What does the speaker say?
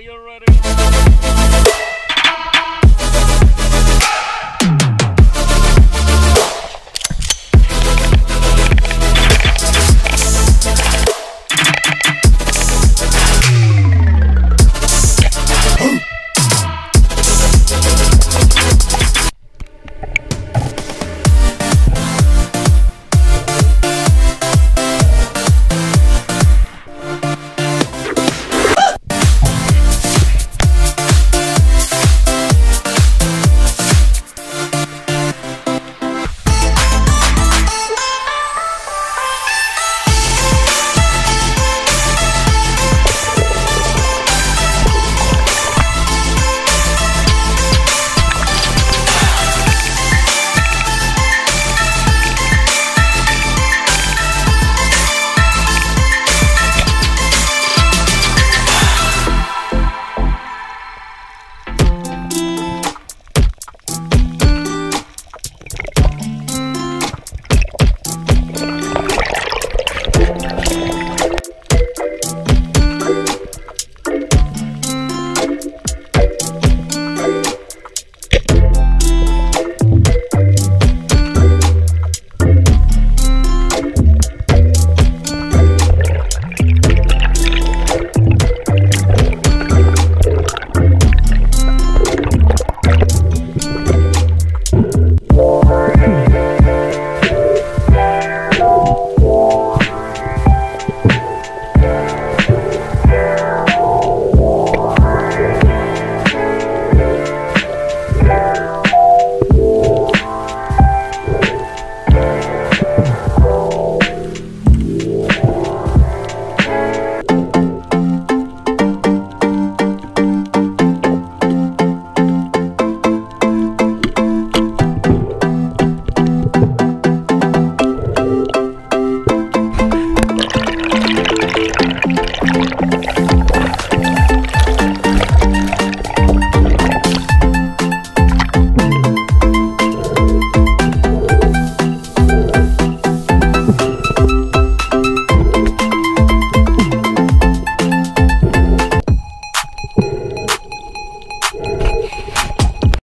Are you ready?